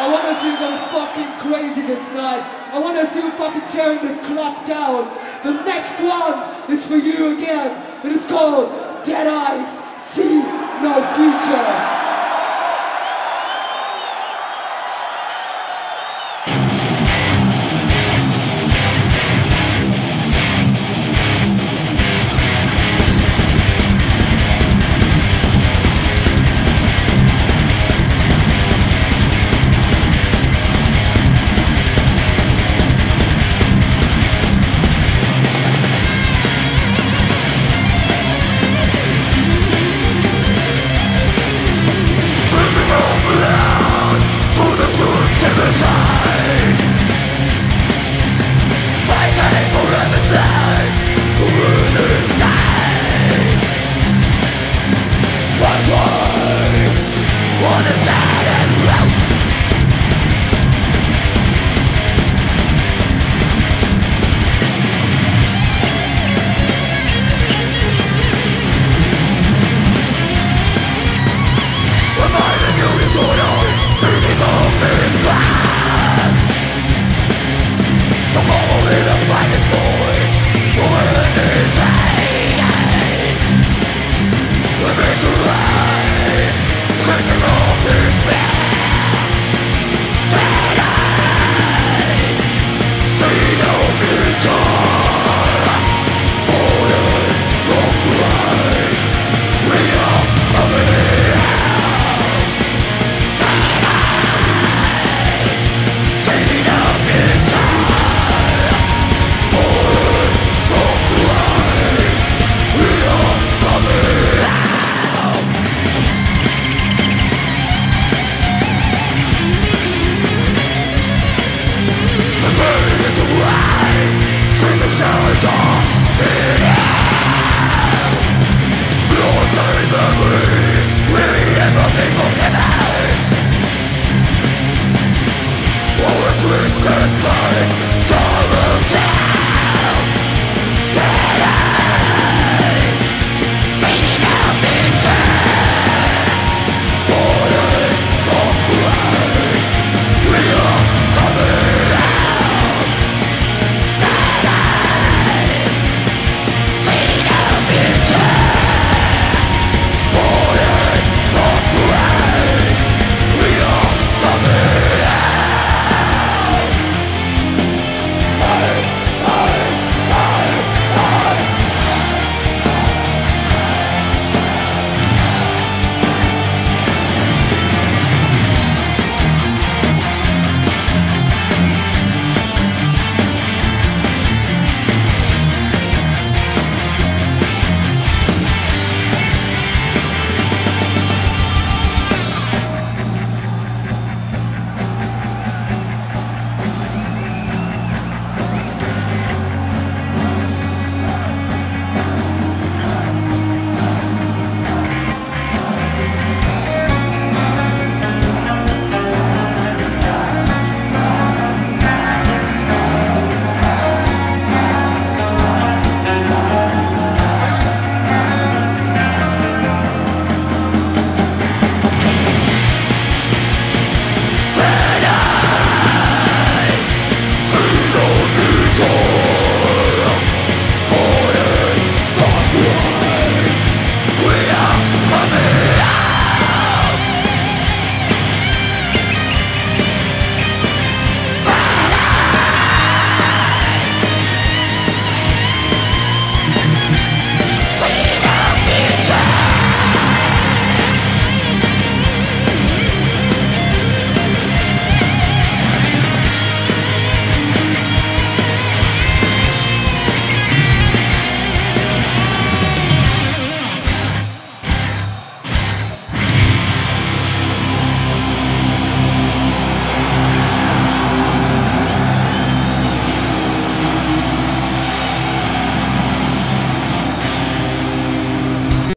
I want to see you go fucking crazy this night. I want to see you fucking tearing this club down. The next one is for you again. It is called Dead Eyes See No Future. on the back.